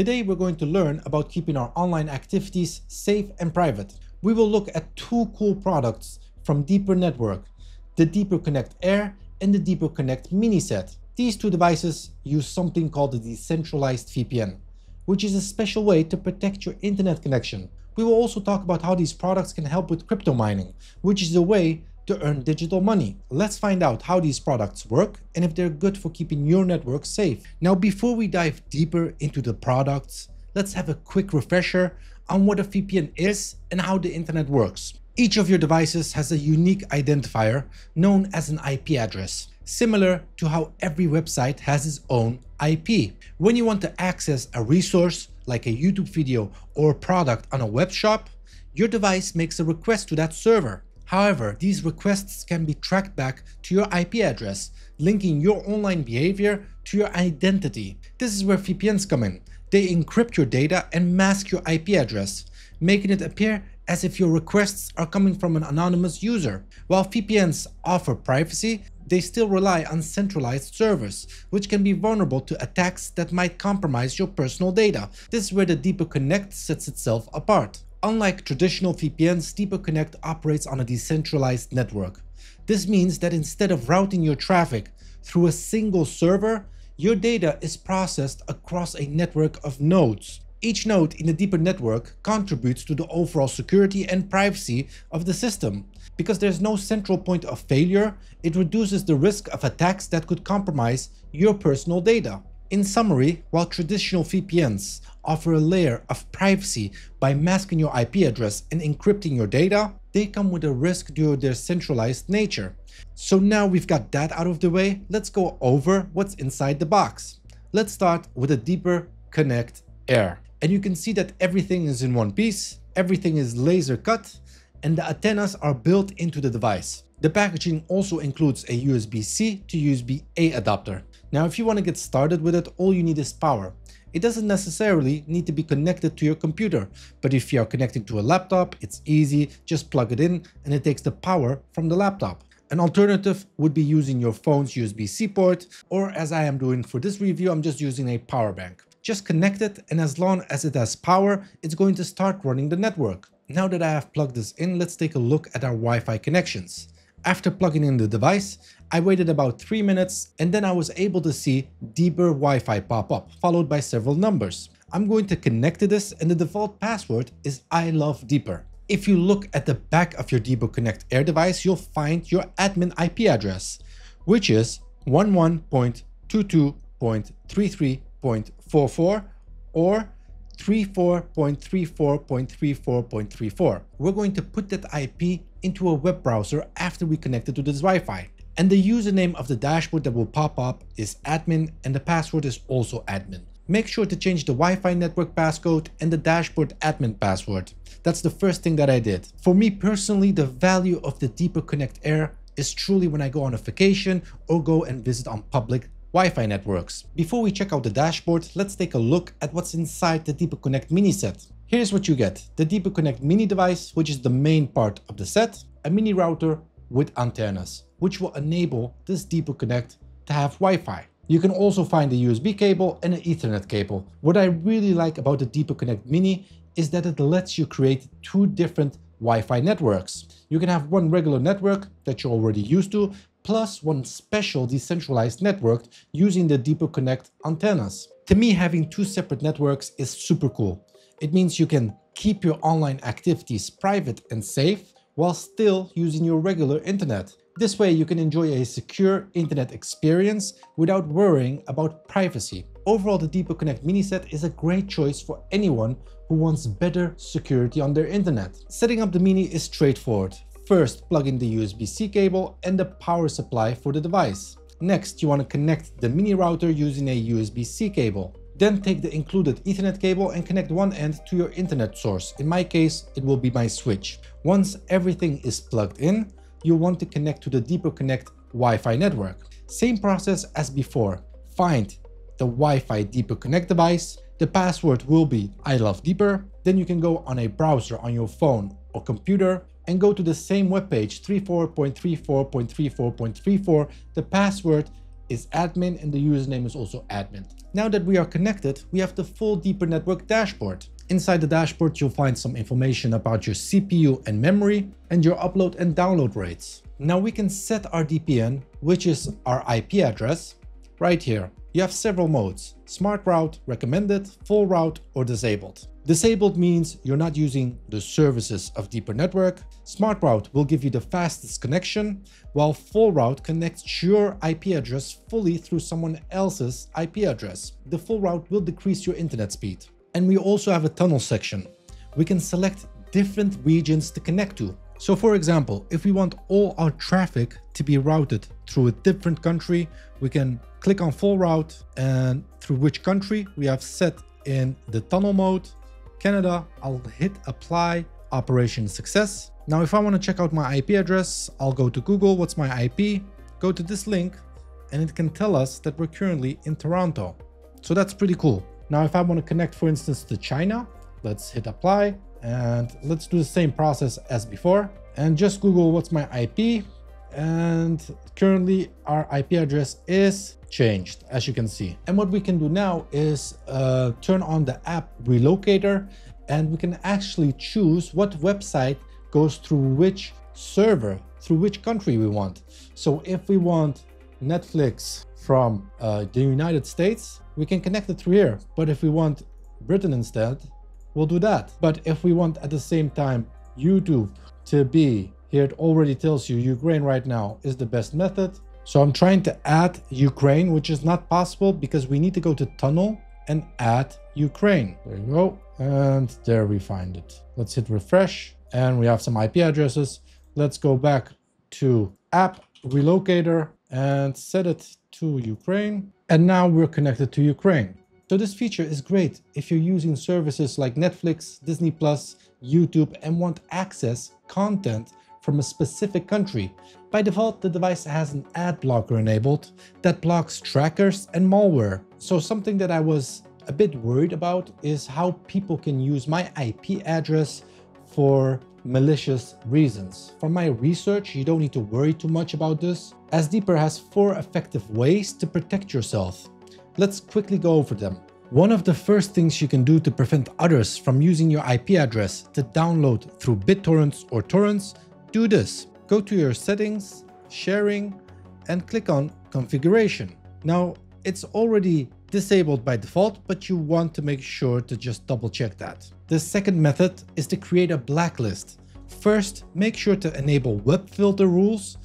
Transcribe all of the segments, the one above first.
Today we're going to learn about keeping our online activities safe and private. We will look at two cool products from Deeper Network, the Deeper Connect Air and the Deeper Connect Mini Set. These two devices use something called a decentralized VPN, which is a special way to protect your internet connection. We will also talk about how these products can help with crypto mining, which is a way to earn digital money. Let's find out how these products work and if they're good for keeping your network safe. Now, before we dive deeper into the products, let's have a quick refresher on what a VPN is and how the internet works. Each of your devices has a unique identifier known as an IP address, similar to how every website has its own IP. When you want to access a resource like a YouTube video or product on a web shop, your device makes a request to that server. However, these requests can be tracked back to your IP address, linking your online behavior to your identity. This is where VPNs come in. They encrypt your data and mask your IP address, making it appear as if your requests are coming from an anonymous user. While VPNs offer privacy, they still rely on centralized servers, which can be vulnerable to attacks that might compromise your personal data. This is where the Deeper Connect sets itself apart. Unlike traditional VPNs, Deeper Connect operates on a decentralized network. This means that instead of routing your traffic through a single server, your data is processed across a network of nodes. Each node in the Deeper network contributes to the overall security and privacy of the system. Because there's no central point of failure, it reduces the risk of attacks that could compromise your personal data. In summary, while traditional VPNs offer a layer of privacy by masking your IP address and encrypting your data, they come with a risk due to their centralized nature. So now we've got that out of the way, let's go over what's inside the box. Let's start with a Deeper Connect Air. And you can see that everything is in one piece, everything is laser cut, and the antennas are built into the device. The packaging also includes a USB-C to USB-A adapter. Now if you want to get started with it, all you need is power. It doesn't necessarily need to be connected to your computer, but if you are connecting to a laptop, it's easy, just plug it in and it takes the power from the laptop. An alternative would be using your phone's USB-C port, or as I am doing for this review, I'm just using a power bank. Just connect it and as long as it has power, it's going to start running the network. Now that I have plugged this in, let's take a look at our Wi-Fi connections. After plugging in the device, I waited about 3 minutes and then I was able to see Deeper Wi-Fi pop up, followed by several numbers. I'm going to connect to this and the default password is I love Deeper. If you look at the back of your Deeper Connect Air device, you'll find your admin IP address, which is 11.22.33.44 or 34.34.34.34. We're going to put that IP into a web browser after we connect it to this Wi-Fi. And the username of the dashboard that will pop up is admin and the password is also admin. Make sure to change the Wi-Fi network passcode and the dashboard admin password. That's the first thing that I did. For me personally, the value of the Deeper Connect Air is truly when I go on a vacation or go and visit on public Wi-Fi networks. Before we check out the dashboard, let's take a look at what's inside the Deeper Connect mini set. Here's what you get. The Deeper Connect mini device, which is the main part of the set, a mini router with antennas, which will enable this Deeper Connect to have Wi-Fi. You can also find a USB cable and an Ethernet cable. What I really like about the Deeper Connect Mini is that it lets you create two different Wi-Fi networks. You can have one regular network that you're already used to, plus one special decentralized network using the Deeper Connect antennas. To me, having two separate networks is super cool. It means you can keep your online activities private and safe while still using your regular internet. This way you can enjoy a secure internet experience without worrying about privacy. Overall, the Deeper Connect mini set is a great choice for anyone who wants better security on their internet. Setting up the mini is straightforward. First, plug in the USB-C cable and the power supply for the device. Next, you want to connect the mini router using a USB-C cable. Then take the included Ethernet cable and connect one end to your internet source. In my case, it will be my switch. Once everything is plugged in, you'll want to connect to the Deeper Connect Wi-Fi network. Same process as before. Find the Wi-Fi Deeper Connect device. The password will be I love Deeper. Then you can go on a browser on your phone or computer and go to the same webpage 34.34.34.34. The password is admin and the username is also admin. Now that we are connected, we have the full Deeper Network dashboard. Inside the dashboard, you'll find some information about your CPU and memory and your upload and download rates. Now we can set our DPN, which is our IP address, right here. You have several modes, smart route, recommended, full route or disabled. Disabled means you're not using the services of Deeper Network. Smart route will give you the fastest connection, while full route connects your IP address fully through someone else's IP address. The full route will decrease your internet speed. And we also have a tunnel section. We can select different regions to connect to. So for example, if we want all our traffic to be routed through a different country, we can click on full route and through which country we have set in the tunnel mode, Canada, I'll hit apply, operation success. Now, if I want to check out my IP address, I'll go to Google, what's my IP, go to this link, and it can tell us that we're currently in Toronto. So that's pretty cool. Now, if I want to connect, for instance, to China, let's hit apply and let's do the same process as before and just Google what's my IP. And currently our IP address is changed, as you can see. And what we can do now is uh, turn on the app relocator and we can actually choose what website goes through which server, through which country we want. So if we want Netflix from uh, the United States, we can connect it through here. But if we want Britain instead, we'll do that. But if we want at the same time YouTube to be, here it already tells you Ukraine right now is the best method. So I'm trying to add Ukraine, which is not possible because we need to go to tunnel and add Ukraine. There you go. And there we find it. Let's hit refresh and we have some IP addresses. Let's go back to app relocator and set it to Ukraine. And now we're connected to Ukraine. So this feature is great if you're using services like Netflix, Disney+, YouTube and want access content from a specific country. By default, the device has an ad blocker enabled that blocks trackers and malware. So something that I was a bit worried about is how people can use my IP address for malicious reasons. From my research, you don't need to worry too much about this, as Deeper has four effective ways to protect yourself. Let's quickly go over them. One of the first things you can do to prevent others from using your IP address to download through BitTorrents or torrents, do this. Go to your settings, sharing, and click on configuration. Now, it's already disabled by default, but you want to make sure to just double check that. The second method is to create a blacklist. First, make sure to enable web filter rules.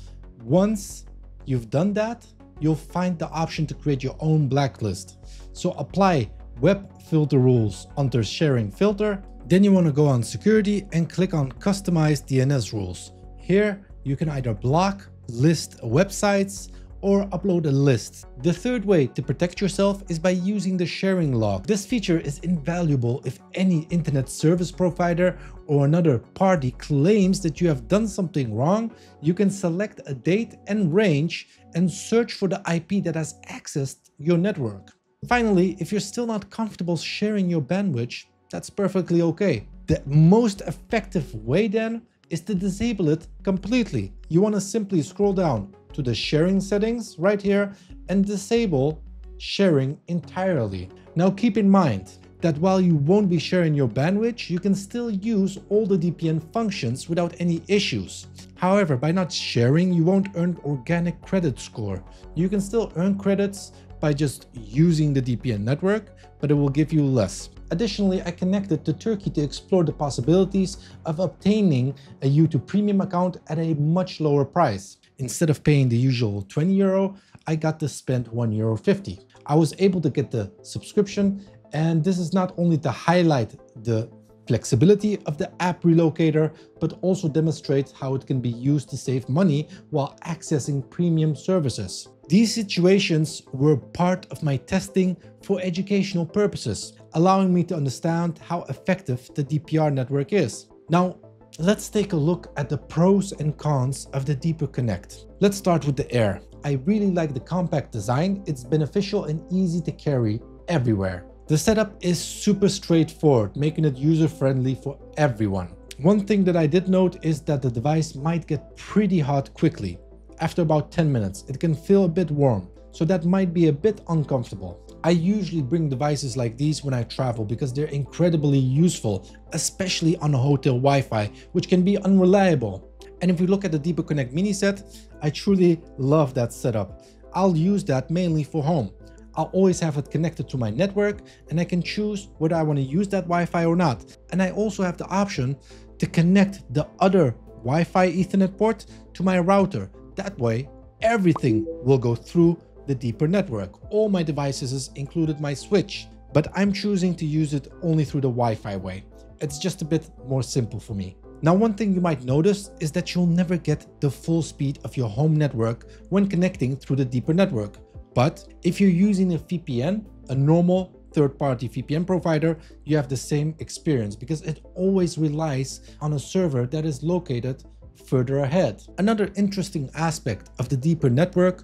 Once you've done that, you'll find the option to create your own blacklist. So apply web filter rules under sharing filter. Then you want to go on security and click on customize DNS rules. Here you can either block, list websites, or upload a list. The third way to protect yourself is by using the sharing log. This feature is invaluable if any internet service provider or another party claims that you have done something wrong, you can select a date and range and search for the IP that has accessed your network. Finally, if you're still not comfortable sharing your bandwidth, that's perfectly okay. The most effective way then is to disable it completely. You want to simply scroll down to the sharing settings right here and disable sharing entirely. Now keep in mind that while you won't be sharing your bandwidth, you can still use all the DPN functions without any issues. However, by not sharing, you won't earn organic credit score. You can still earn credits by just using the DPN network, but it will give you less. Additionally, I connected to Turkey to explore the possibilities of obtaining a YouTube premium account at a much lower price. Instead of paying the usual 20 euro, I got to spend 1 euro 50. I was able to get the subscription and this is not only to highlight the flexibility of the app relocator, but also demonstrate how it can be used to save money while accessing premium services. These situations were part of my testing for educational purposes, allowing me to understand how effective the DPR network is. Now, let's take a look at the pros and cons of the Deeper Connect. Let's start with the Air. I really like the compact design, it's beneficial and easy to carry everywhere. The setup is super straightforward, making it user-friendly for everyone. One thing that I did note is that the device might get pretty hot quickly. After about 10 minutes, it can feel a bit warm. so that might be a bit uncomfortable. I usually bring devices like these when I travel because they're incredibly useful, especially on a hotel Wi-Fi, which can be unreliable. And if we look at the Deeper Connect mini set, I truly love that setup. I'll use that mainly for home. I'll always have it connected to my network and I can choose whether I want to use that Wi-Fi or not. And I also have the option to connect the other Wi-Fi Ethernet port to my router. That way, everything will go through the deeper network. All my devices included my switch, but I'm choosing to use it only through the Wi-Fi way. It's just a bit more simple for me. Now one thing you might notice is that you'll never get the full speed of your home network when connecting through the deeper network. But if you're using a VPN, a normal third-party VPN provider, you have the same experience because it always relies on a server that is located further ahead. Another interesting aspect of the deeper network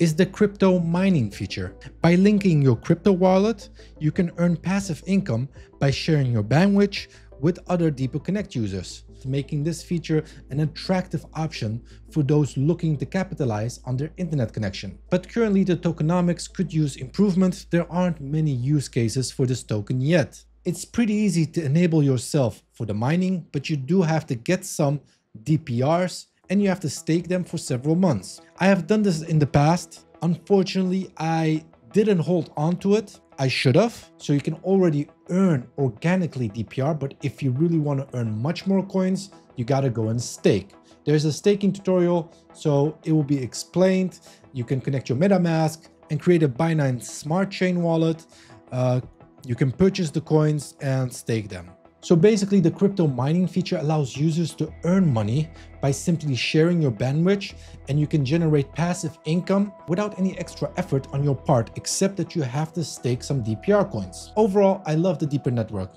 is the crypto mining feature. By linking your crypto wallet, you can earn passive income by sharing your bandwidth with other Deeper Connect users, making this feature an attractive option for those looking to capitalize on their internet connection. But currently the tokenomics could use improvement. There aren't many use cases for this token yet. It's pretty easy to enable yourself for the mining, but you do have to get some DPRs and you have to stake them for several months. I have done this in the past. Unfortunately, I didn't hold on to it. I should have. So you can already earn organically DPR, but if you really want to earn much more coins, you got to go and stake. There's a staking tutorial, so it will be explained. You can connect your MetaMask and create a Binance Smart Chain wallet. Uh, you can purchase the coins and stake them. So basically the crypto mining feature allows users to earn money by simply sharing your bandwidth and you can generate passive income without any extra effort on your part except that you have to stake some DPR coins. Overall, I love the Deeper network.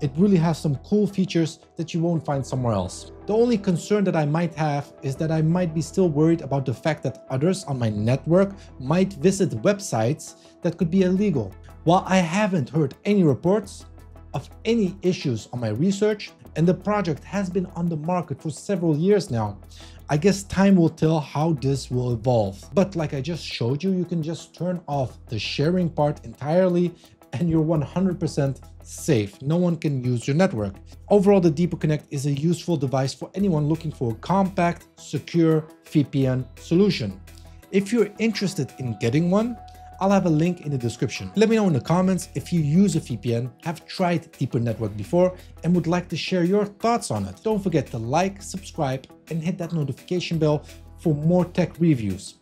It really has some cool features that you won't find somewhere else. The only concern that I might have is that I might be still worried about the fact that others on my network might visit websites that could be illegal. While I haven't heard any reports, of any issues on my research and the project has been on the market for several years now. I guess time will tell how this will evolve. But like I just showed you, you can just turn off the sharing part entirely and you're 100% safe. No one can use your network. Overall, the Deeper Connect is a useful device for anyone looking for a compact, secure VPN solution. If you're interested in getting one, I'll have a link in the description. Let me know in the comments if you use a VPN, have tried Deeper Network before, and would like to share your thoughts on it. Don't forget to like, subscribe, and hit that notification bell for more tech reviews.